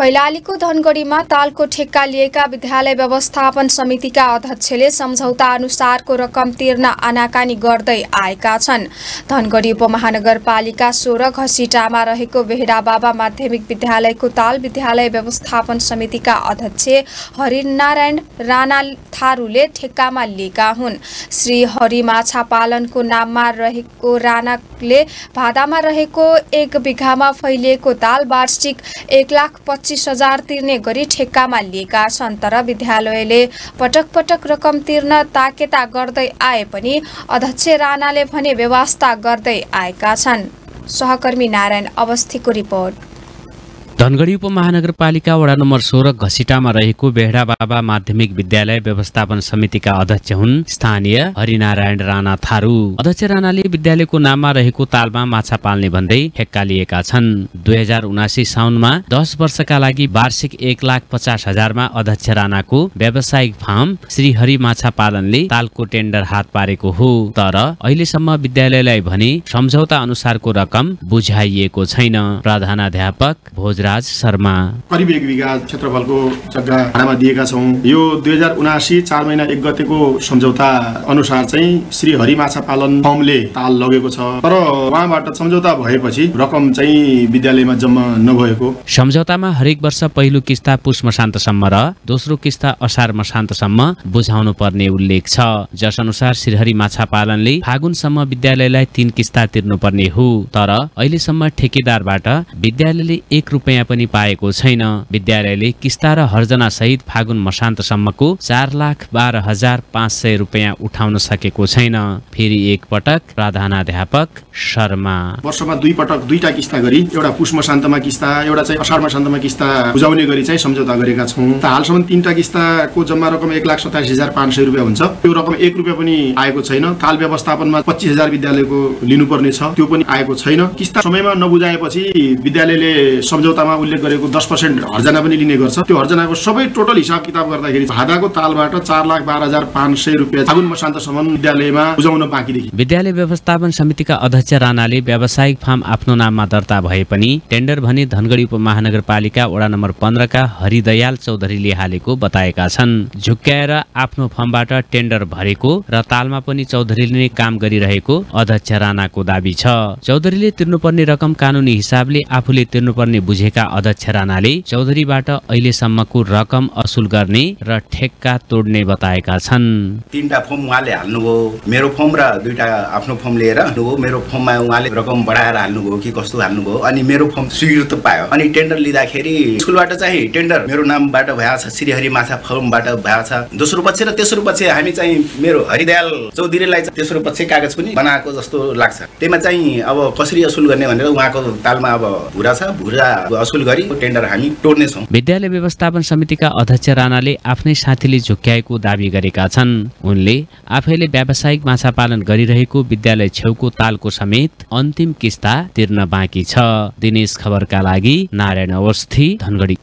कैलालीको धनगढीमा तालको ठेक्का लिएका विद्यालय व्यवस्थापन समितिका अध्यक्षले सम्झौता अनुसारको रकम तिर्न आनाकानी गर्दै आएका छन्। धनगढी उपमहानगरपालिका सोह्र घसिटामा रहेको बेहरा बाबा माध्यमिक विद्यालयको ताल विद्यालय व्यवस्थापन समितिका अध्यक्ष हरिनारायण राणा थारूले ठेक्कामा लिएका हुन्। श्री हरि माछा पालनको नाममा रहेको राणाले भादामा रहेको एक बिघामा फैलिएको ताल वार्षिक एक लाख पच्चिस हजार तिर्ने गरी ठेक्कामा लिएका छन् तर विद्यालयले पटक पटक रकम तिर्न ताकेता गर्दै आए पनि अध्यक्ष राणाले भने व्यवस्था गर्दै आएका छन्। सहकर्मी नारायण अवस्थीको रिपोर्ट। धनगढी उपमहानगरपालिका वडा नम्बर सोह्र घसिटामा रहेको बेहडा बाबा माध्यमिक विद्यालय व्यवस्थापन समितिका अध्यक्ष हुन् स्थानीय हरिनारायण राणा थारू। अध्यक्ष राणाले विद्यालयको नाममा रहेको तालमा माछा पाल्ने भन्दै हेक्का लिएका छन्। दुई हजार उनासी साउनमा दस वर्षका लागि वार्षिक एक लाख पचास हजारमा अध्यक्ष राणाको व्यावसायिक फार्म श्री हरि माछा पालनले तालको टेन्डर हात पारेको हो। तर अहिलेसम्म विद्यालयलाई भने सम्झौता अनुसारको रकम बुझाइएको छैन। प्रधानाध्यापक भोजराज शर्मा। करिब एक बिघा क्षेत्रफलको जग्गा भाडामा दिएका छौँ। यो दुई हजार उनासी चार महिना एक गतेको सम्झौता अनुसार चाहिँ श्री हरि माछा पालन फर्मले ताल लगेको छ। तर उहाँबाट सम्झौता भएपछि रकम चाहिँ विद्यालयमा जम्मा नभएको। सम्झौतामा हरेक वर्ष पहिलो किस्ता पुष मसान्तसम्म र दोस्रो किस्ता असार मसान्तसम्म बुझाउनु पर्ने उल्लेख छ। जस अनुसार श्रीहरि माछा पालनले फागुनसम्म विद्यालयलाई तीन किस्ता तिर्नुपर्ने हो। तर अहिलेसम्म ठेकेदारबाट विद्यालयले एक रुपियाँ पनि पाएको छैन। विद्यालयले किस्ता र हर्जना सहित फागुन मसान्तसम्मको चार लाख बाह्र हजार पाँच सय रुपियाँ उठाउन सकेको छैन। फेरि एक पटक प्रधानाध्यापक शर्मा। वर्षमा दुई पटक दुईटा किस्ता गरी एउटा पुष मसान्तमा किस्ता एउटा चाहिँ असार मसान्तमा किस्ता बुझाउने गरी चाहिँ सम्झौता गरेका छौँ। हालसम्म तिनवटा किस्ताको जम्मा रकम एक लाख सत्ताइस हजार पाँच सय रुपियाँ हुन्छ। त्यो रकम एक रुपियाँ पनि आएको छैन। ताल व्यवस्थापनमा पच्चिस हजार विद्यालयको लिनुपर्ने छ त्यो पनि आएको छैन। किस्ता समयमा नबुझाएपछि विद्यालयले सम्झौतामा उल्लेख गरेको दस पर्सेन्ट हर्जना पनि लिने गर्छ। त्यो हर्जनाको सबै टोटल हिसाब किताब गर्दाखेरि भादाको तालबाट चार लाख बाह्र हजार पाँच सय रुपियाँ फागुन मसान्तसम्म विद्यालयमा बुझाउन बाँकी देखि विद्यालय व्यवस्थापन समितिका अध्यक्ष राणाले व्यावसायिक फार्म आफ्नो नाममा दर्ता भए पनि टेन्डर भने धनगढी उपमहानगरपालिका वडा नम्बर पन्ध्रका हरिदयाल चौधरीले हालेको बताएका छन्। झुक्क्याएर आफ्नो फर्मबाट टेन्डर भरेको र तालमा पनि चौधरीले नै काम गरिरहेको अध्यक्ष राणाको दावी छ। चौधरीले तिर्नुपर्ने रकम कानुनी हिसाबले आफूले तिर्नुपर्ने बुझेका अध्यक्ष राणाले चौधरीबाट अहिलेसम्मको रकम असुल गर्ने र ठेक्का तोड्ने बताएका छन्। तिनवटा फर्म उहाँले हाल्नुभयो। मेरो फर्म र दुईवटा आफ्नो फर्म लिएर हाल्नुभयो। मेरो फर्ममा उहाँले रकम बढाएर हाल्नुभयो कि कस्तो हाल्नुभयो अनि मेरो फर्म स्वीकृत पायो। अनि टेन्डर लिँदाखेरि स्कुलबाट चाहिँ टेन्डर मेरो नामबाट भएको छ श्रीहरि माछा फर्मबाट भएको छ। दोस्रो पक्ष र तेस्रो पक्ष हामी चाहिँ मेरो हरिदयाल चौधरीलाई तेस्रो पक्ष कागज पनि बनाएको जस्तो लाग्छ। त्यहीमा चाहिँ अब कसरी असुल गर्ने भनेर उहाँको तालमा अब भुरा छ। भुरा असुल गरी टेन्डर हामी तोड्नेछौँ। विद्यालय व्यवस्थापन समितिका अध्यक्ष राणाले आफ्नै साथीले झुक्क्याएको दावी गरेका छन्। उनले आफैले व्यावसायिक माछा पालन गरिरहेको विद्यालय छेउको तालको समेत अन्तिम किस्ता तिर्न बाँकी छ। दिनेश खबरका लागि नारायण अवस्थी धनगढी।